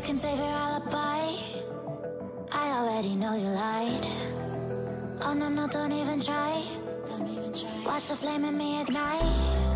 You can save your alibi. I already know you lied. Oh no, no, don't even try. Watch the flame in me ignite.